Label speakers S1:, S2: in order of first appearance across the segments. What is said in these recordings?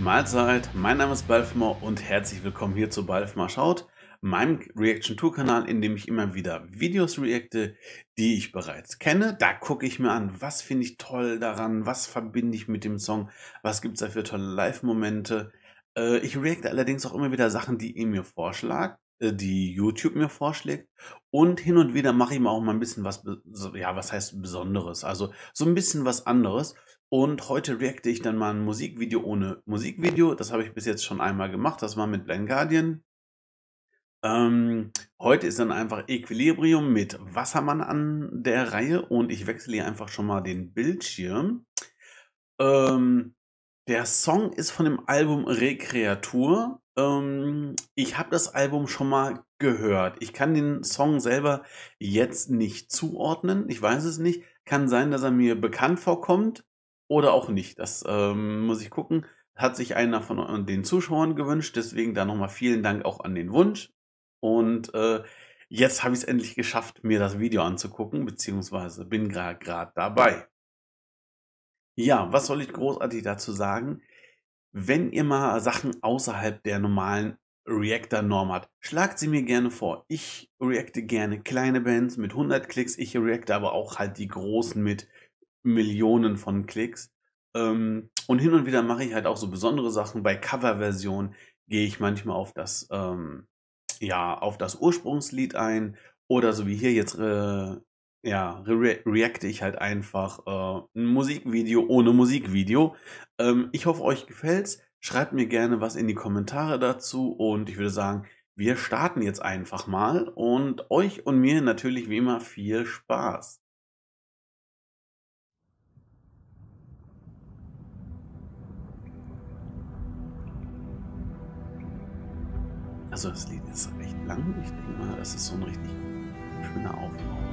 S1: Mahlzeit, mein Name ist Balfmar und herzlich willkommen hier zu Balfmar Schaut, meinem Reaction 2 Kanal, in dem ich immer wieder Videos reacte, die ich bereits kenne. Da gucke ich mir an, was finde ich toll daran, was verbinde ich mit dem Song, was gibt es da für tolle Live-Momente. Äh, ich reacte allerdings auch immer wieder Sachen, die ihr mir vorschlagt, äh, die YouTube mir vorschlägt. Und hin und wieder mache ich mir auch mal ein bisschen was, ja, was heißt Besonderes, also so ein bisschen was anderes. Und heute reacte ich dann mal ein Musikvideo ohne Musikvideo. Das habe ich bis jetzt schon einmal gemacht. Das war mit Blind Guardian. Ähm, heute ist dann einfach Equilibrium mit Wassermann an der Reihe und ich wechsle hier einfach schon mal den Bildschirm. Ähm, der Song ist von dem Album Rekreatur. Ähm, ich habe das Album schon mal gehört. Ich kann den Song selber jetzt nicht zuordnen. Ich weiß es nicht. Kann sein, dass er mir bekannt vorkommt oder auch nicht. Das ähm, muss ich gucken. Hat sich einer von den Zuschauern gewünscht, deswegen da nochmal vielen Dank auch an den Wunsch. Und äh, jetzt habe ich es endlich geschafft, mir das Video anzugucken, beziehungsweise bin gerade dabei. Ja, was soll ich großartig dazu sagen? Wenn ihr mal Sachen außerhalb der normalen Reactor-Norm habt, schlagt sie mir gerne vor. Ich reacte gerne kleine Bands mit 100 Klicks, ich reacte aber auch halt die großen mit Millionen von Klicks. Ähm, und hin und wieder mache ich halt auch so besondere Sachen. Bei Coverversion gehe ich manchmal auf das, ähm, ja, auf das Ursprungslied ein. Oder so wie hier jetzt, äh, ja, re reacte ich halt einfach äh, ein Musikvideo ohne Musikvideo. Ähm, ich hoffe, euch gefällt's. Schreibt mir gerne was in die Kommentare dazu und ich würde sagen, wir starten jetzt einfach mal und euch und mir natürlich wie immer viel Spaß. Also das Lied ist recht lang. Ich denke mal, das ist so ein richtig schöner Aufbau.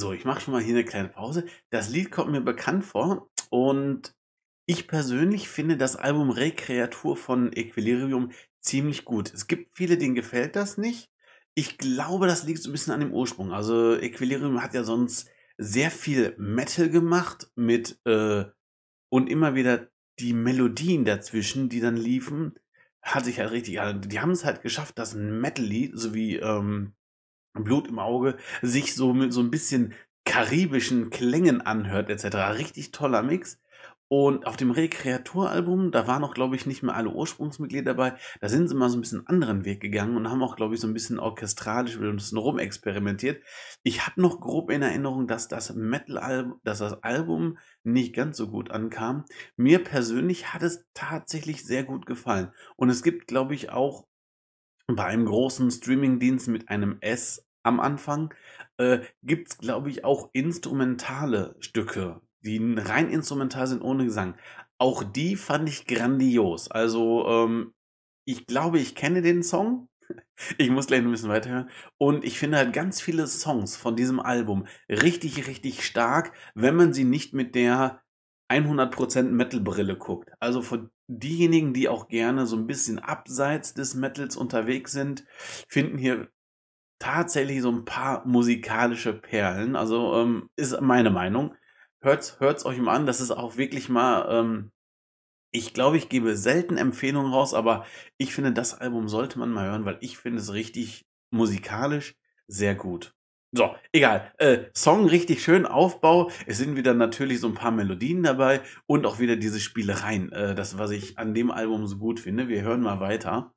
S1: So, ich mache schon mal hier eine kleine Pause. Das Lied kommt mir bekannt vor und ich persönlich finde das Album Rekreatur von Equilibrium ziemlich gut. Es gibt viele, denen gefällt das nicht. Ich glaube, das liegt so ein bisschen an dem Ursprung. Also Equilibrium hat ja sonst sehr viel Metal gemacht mit äh, und immer wieder die Melodien dazwischen, die dann liefen, hat sich halt richtig, also die haben es halt geschafft, dass ein Metal-Lied, so wie ähm, Blut im Auge sich so mit so ein bisschen karibischen Klängen anhört etc. Richtig toller Mix. Und auf dem Rekreaturalbum, da waren auch, glaube ich, nicht mehr alle Ursprungsmitglieder dabei. Da sind sie mal so ein bisschen anderen Weg gegangen und haben auch, glaube ich, so ein bisschen orchestralisch ein bisschen rumexperimentiert. Ich habe noch grob in Erinnerung, dass das Metal-Album, dass das Album nicht ganz so gut ankam. Mir persönlich hat es tatsächlich sehr gut gefallen. Und es gibt, glaube ich, auch bei einem großen Streamingdienst mit einem S am Anfang äh, gibt es, glaube ich, auch instrumentale Stücke, die rein instrumental sind ohne Gesang. Auch die fand ich grandios. Also ähm, ich glaube, ich kenne den Song. Ich muss gleich ein bisschen weiterhören. Und ich finde halt ganz viele Songs von diesem Album richtig, richtig stark, wenn man sie nicht mit der 100% Metal-Brille guckt. Also für diejenigen, die auch gerne so ein bisschen abseits des Metals unterwegs sind, finden hier tatsächlich so ein paar musikalische Perlen. Also ähm, ist meine Meinung. Hört's, hört's euch mal an. Das ist auch wirklich mal ähm, Ich glaube, ich gebe selten Empfehlungen raus, aber ich finde, das Album sollte man mal hören, weil ich finde es richtig musikalisch sehr gut. So, egal. Äh, Song richtig schön, Aufbau. Es sind wieder natürlich so ein paar Melodien dabei und auch wieder diese Spielereien. Äh, das, was ich an dem Album so gut finde. Wir hören mal weiter.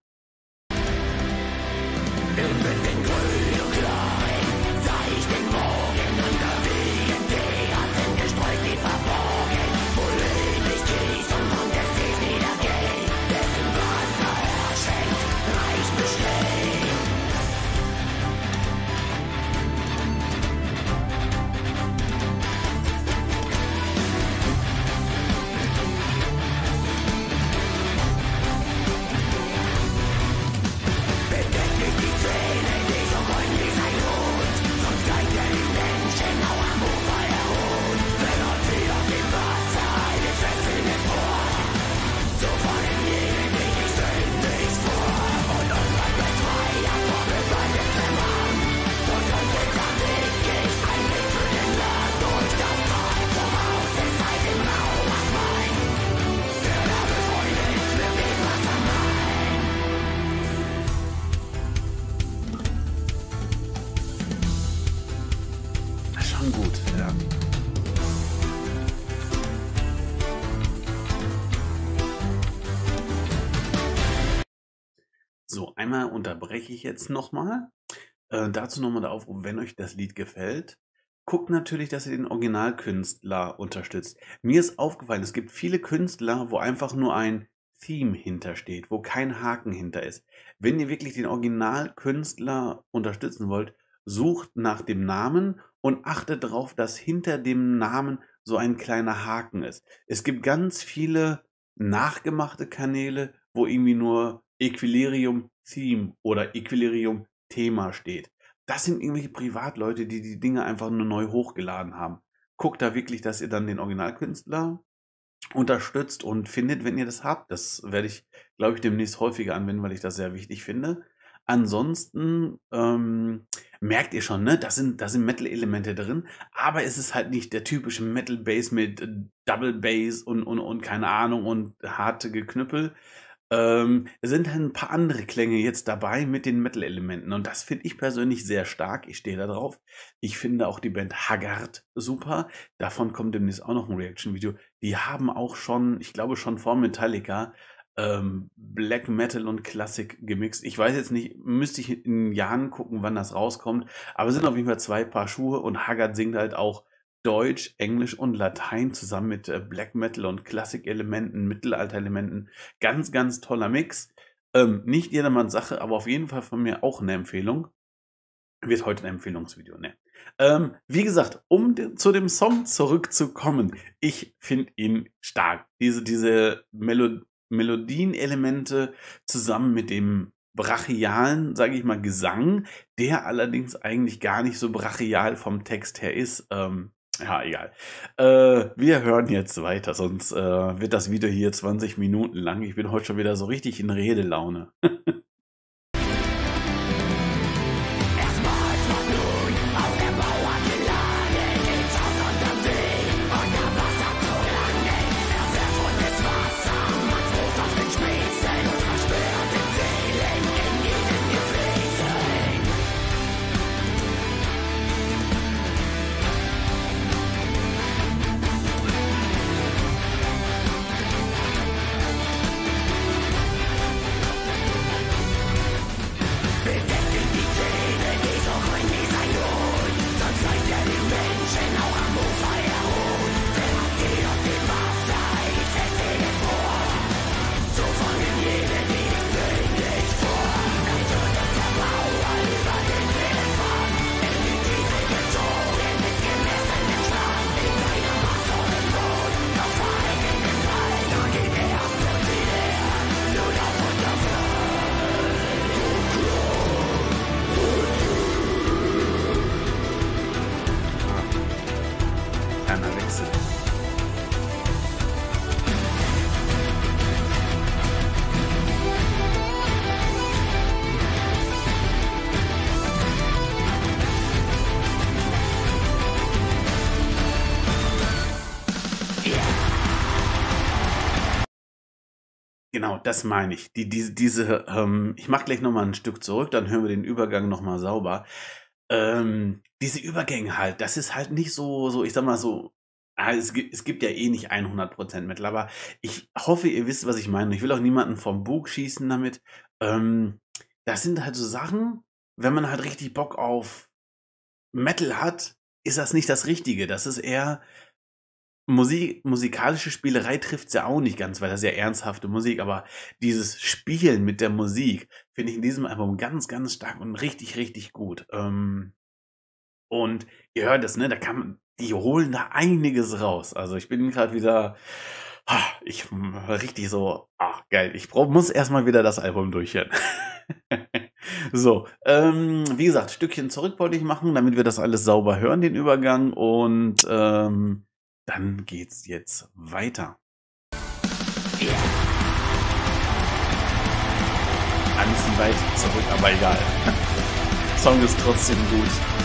S1: So, einmal unterbreche ich jetzt nochmal. Äh, dazu nochmal der Aufruf, wenn euch das Lied gefällt, guckt natürlich, dass ihr den Originalkünstler unterstützt. Mir ist aufgefallen, es gibt viele Künstler, wo einfach nur ein Theme hintersteht, wo kein Haken hinter ist. Wenn ihr wirklich den Originalkünstler unterstützen wollt, sucht nach dem Namen und achtet darauf, dass hinter dem Namen so ein kleiner Haken ist. Es gibt ganz viele nachgemachte Kanäle, wo irgendwie nur Equilibrium Theme oder Equilibrium Thema steht. Das sind irgendwelche Privatleute, die die Dinge einfach nur neu hochgeladen haben. Guckt da wirklich, dass ihr dann den Originalkünstler unterstützt und findet, wenn ihr das habt. Das werde ich, glaube ich, demnächst häufiger anwenden, weil ich das sehr wichtig finde. Ansonsten ähm, merkt ihr schon, ne, da sind, da sind Metal-Elemente drin, aber es ist halt nicht der typische Metal-Bass mit äh, Double Bass und, und, und keine Ahnung und harte Geknüppel. Ähm, es sind halt ein paar andere Klänge jetzt dabei mit den Metal-Elementen und das finde ich persönlich sehr stark. Ich stehe da drauf. Ich finde auch die Band Haggard super. Davon kommt demnächst auch noch ein Reaction-Video. Die haben auch schon, ich glaube schon vor Metallica, ähm, Black Metal und Klassik gemixt. Ich weiß jetzt nicht, müsste ich in Jahren gucken, wann das rauskommt, aber es sind auf jeden Fall zwei Paar Schuhe und Haggard singt halt auch Deutsch, Englisch und Latein zusammen mit äh, Black Metal und Klassik-Elementen, Mittelalter-Elementen. Ganz, ganz toller Mix. Ähm, nicht jedermanns Sache, aber auf jeden Fall von mir auch eine Empfehlung. Wird heute ein Empfehlungsvideo, ne? Ähm, wie gesagt, um de zu dem Song zurückzukommen, ich finde ihn stark. Diese, diese Melo Melodienelemente zusammen mit dem brachialen, sage ich mal, Gesang, der allerdings eigentlich gar nicht so brachial vom Text her ist. Ähm, ja, egal. Äh, wir hören jetzt weiter, sonst äh, wird das Video hier 20 Minuten lang. Ich bin heute schon wieder so richtig in Redelaune. genau, das meine ich. Die, diese, diese, ähm, ich mache gleich nochmal ein Stück zurück, dann hören wir den Übergang nochmal sauber. Ähm, diese Übergänge halt, das ist halt nicht so, so, ich sag mal so, ah, es, gibt, es gibt ja eh nicht 100% Metal, aber ich hoffe, ihr wisst, was ich meine. Ich will auch niemanden vom Bug schießen damit. Ähm, das sind halt so Sachen, wenn man halt richtig Bock auf Metal hat, ist das nicht das Richtige. Das ist eher Musik, musikalische Spielerei trifft es ja auch nicht ganz, weil das ist ja ernsthafte Musik, aber dieses Spielen mit der Musik finde ich in diesem Album ganz, ganz stark und richtig, richtig gut. Ähm, und ihr hört es, ne, da kann die holen da einiges raus. Also ich bin gerade wieder, ich richtig so, ach geil, ich muss erstmal wieder das Album durchhören. so, ähm, wie gesagt, Stückchen zurück wollte ich machen, damit wir das alles sauber hören, den Übergang. Und ähm, dann geht's jetzt weiter. Ein bisschen weit zurück, aber egal. Song ist trotzdem gut.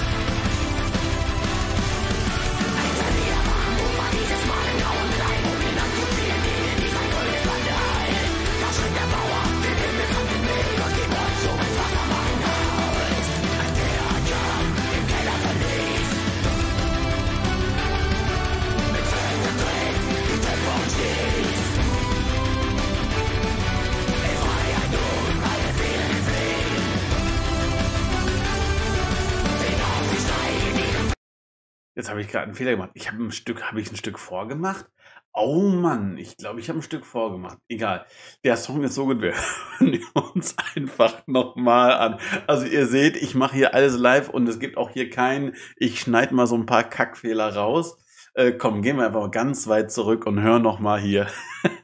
S1: Jetzt habe ich gerade einen Fehler gemacht. Ich habe ein Stück, habe ich ein Stück vorgemacht? Oh Mann, ich glaube, ich habe ein Stück vorgemacht. Egal. Der Song ist so gut, wir hören uns einfach nochmal an. Also ihr seht, ich mache hier alles live und es gibt auch hier keinen, ich schneide mal so ein paar Kackfehler raus. Äh, komm, gehen wir einfach ganz weit zurück und hören nochmal hier.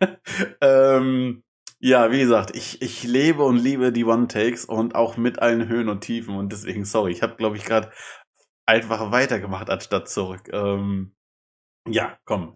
S1: ähm, ja, wie gesagt, ich, ich lebe und liebe die One-Takes und auch mit allen Höhen und Tiefen und deswegen, sorry, ich habe, glaube ich, gerade einfach weitergemacht anstatt zurück. Ähm, ja, komm.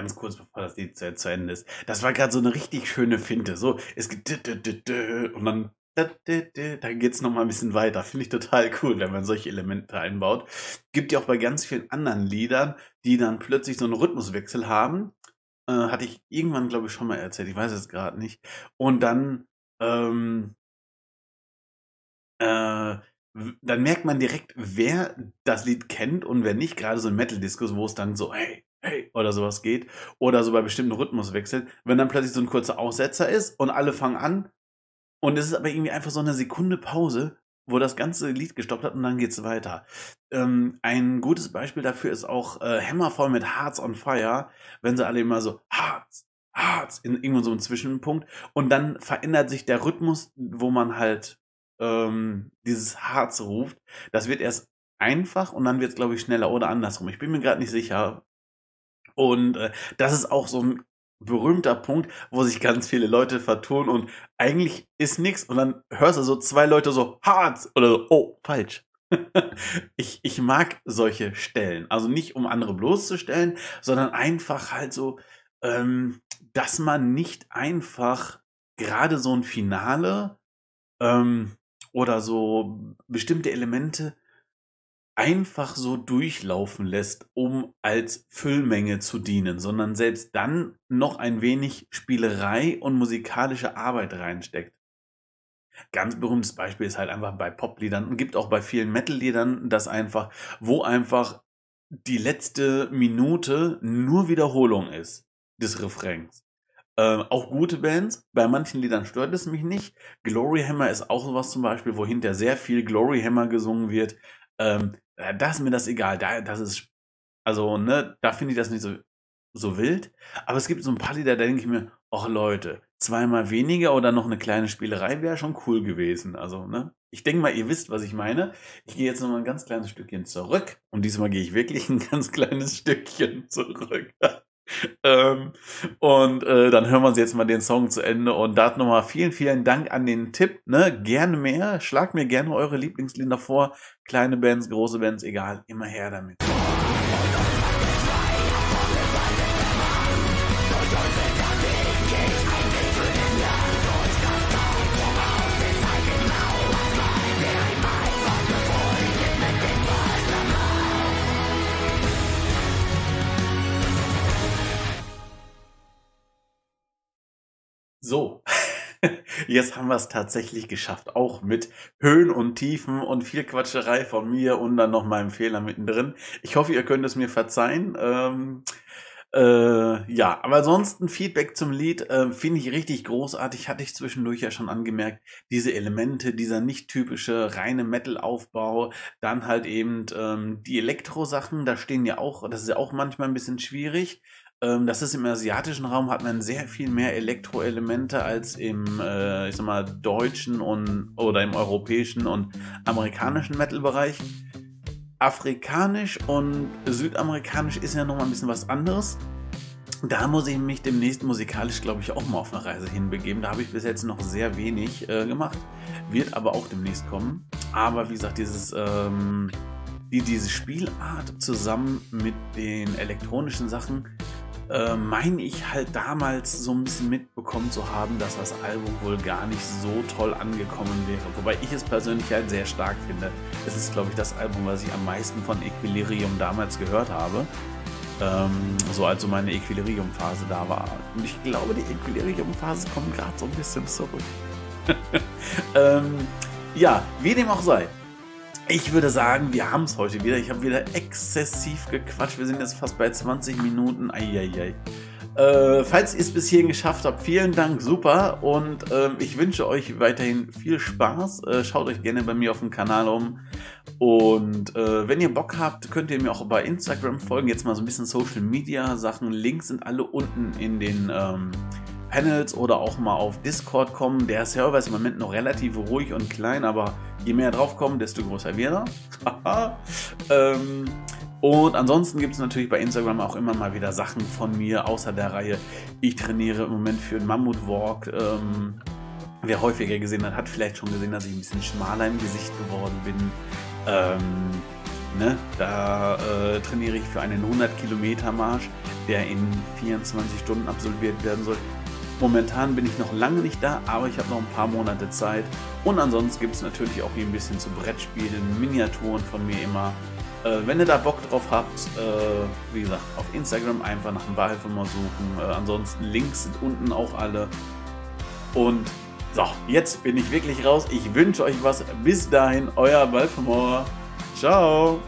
S1: Ganz kurz, bevor das Lied zu, zu Ende ist. Das war gerade so eine richtig schöne Finte. So, es geht und dann dann geht es nochmal ein bisschen weiter. Finde ich total cool, wenn man solche Elemente einbaut. Gibt ja auch bei ganz vielen anderen Liedern, die dann plötzlich so einen Rhythmuswechsel haben. Äh, hatte ich irgendwann, glaube ich, schon mal erzählt. Ich weiß es gerade nicht. Und dann, ähm, äh, dann merkt man direkt, wer das Lied kennt und wer nicht. Gerade so in Metal-Discos, wo es dann so, hey, hey, oder sowas geht. Oder so bei bestimmten Rhythmuswechseln. Wenn dann plötzlich so ein kurzer Aussetzer ist und alle fangen an und es ist aber irgendwie einfach so eine Sekunde Pause, wo das ganze Lied gestoppt hat und dann geht's weiter. Ähm, ein gutes Beispiel dafür ist auch äh, Hammerfall mit Hearts on Fire, wenn sie alle immer so Hearts, Hearts in irgendwo so einem Zwischenpunkt und dann verändert sich der Rhythmus, wo man halt ähm, dieses Hearts ruft. Das wird erst einfach und dann wird es, glaube ich, schneller oder andersrum. Ich bin mir gerade nicht sicher. Und äh, das ist auch so ein berühmter Punkt, wo sich ganz viele Leute vertun und eigentlich ist nichts und dann hörst du so zwei Leute so hart oder so, oh, falsch. ich, ich mag solche Stellen. Also nicht um andere bloßzustellen, sondern einfach halt so, ähm, dass man nicht einfach gerade so ein Finale ähm, oder so bestimmte Elemente einfach so durchlaufen lässt, um als Füllmenge zu dienen, sondern selbst dann noch ein wenig Spielerei und musikalische Arbeit reinsteckt. Ganz berühmtes Beispiel ist halt einfach bei Popliedern und gibt auch bei vielen Metal-Liedern das einfach, wo einfach die letzte Minute nur Wiederholung ist des Refrains. Ähm, auch gute Bands, bei manchen Liedern stört es mich nicht. Glory Hammer ist auch sowas zum Beispiel, wo hinter sehr viel Glory Hammer gesungen wird. Ähm, äh, da ist mir das egal. Da, das ist, also, ne, da finde ich das nicht so, so wild. Aber es gibt so ein paar Lieder, da denke ich mir, ach Leute, zweimal weniger oder noch eine kleine Spielerei wäre schon cool gewesen. Also, ne? Ich denke mal, ihr wisst, was ich meine. Ich gehe jetzt noch mal ein ganz kleines Stückchen zurück. Und diesmal gehe ich wirklich ein ganz kleines Stückchen zurück. ähm, und äh, dann hören wir uns jetzt mal den Song zu Ende. Und da nochmal vielen, vielen Dank an den Tipp. Ne? Gerne mehr. Schlagt mir gerne eure Lieblingslieder vor. Kleine Bands, große Bands, egal. Immer her damit. So, jetzt haben wir es tatsächlich geschafft. Auch mit Höhen und Tiefen und viel Quatscherei von mir und dann noch meinem Fehler mittendrin. Ich hoffe, ihr könnt es mir verzeihen. Ähm, äh, ja, aber ansonsten Feedback zum Lied äh, finde ich richtig großartig. Hatte ich zwischendurch ja schon angemerkt. Diese Elemente, dieser nicht typische reine Metal-Aufbau, dann halt eben ähm, die Elektro-Sachen, da stehen ja auch, das ist ja auch manchmal ein bisschen schwierig. Ähm, das ist im asiatischen Raum hat man sehr viel mehr Elektroelemente als im, äh, ich sag mal, deutschen und oder im europäischen und amerikanischen Metal-Bereich. Afrikanisch und südamerikanisch ist ja nochmal ein bisschen was anderes. Da muss ich mich demnächst musikalisch, glaube ich, auch mal auf eine Reise hinbegeben. Da habe ich bis jetzt noch sehr wenig äh, gemacht. Wird aber auch demnächst kommen. Aber wie gesagt, dieses, ähm, die, diese Spielart zusammen mit den elektronischen Sachen äh, meine ich halt damals so ein bisschen mitbekommen zu haben, dass das Album wohl gar nicht so toll angekommen wäre. Wobei ich es persönlich halt sehr stark finde. Es ist, glaube ich, das Album, was ich am meisten von Equilibrium damals gehört habe. Ähm, so als so meine Equilibrium-Phase da war. Und ich glaube, die Equilibrium-Phase kommt gerade so ein bisschen zurück. ähm, ja, wie dem auch sei. Ich würde sagen, wir haben es heute wieder. Ich habe wieder exzessiv gequatscht. Wir sind jetzt fast bei 20 Minuten. Eieiei. Äh, falls ihr es bis hierhin geschafft habt, vielen Dank, super. Und ähm, ich wünsche euch weiterhin viel Spaß. Äh, schaut euch gerne bei mir auf dem Kanal um. Und äh, wenn ihr Bock habt, könnt ihr mir auch bei Instagram folgen. Jetzt mal so ein bisschen Social Media Sachen. Links sind alle unten in den ähm, Panels oder auch mal auf Discord kommen. Der Server ist im Moment noch relativ ruhig und klein, aber je mehr drauf kommen, desto größer wird er. ähm, und ansonsten gibt es natürlich bei Instagram auch immer mal wieder Sachen von mir außer der Reihe. Ich trainiere im Moment für einen Mammut Walk. Ähm, wer häufiger gesehen hat, hat vielleicht schon gesehen, dass ich ein bisschen schmaler im Gesicht geworden bin. Ähm, ne, da äh, trainiere ich für einen 100 Kilometer Marsch der in 24 Stunden absolviert werden soll. Momentan bin ich noch lange nicht da, aber ich habe noch ein paar Monate Zeit. Und ansonsten gibt es natürlich auch hier ein bisschen zu Brettspielen, Miniaturen von mir immer. Äh, wenn ihr da Bock drauf habt, äh, wie gesagt, auf Instagram einfach nach dem Wahlhelfer suchen. Äh, ansonsten Links sind unten auch alle. Und so, jetzt bin ich wirklich raus. Ich wünsche euch was. Bis dahin, euer Balfamore. Ciao.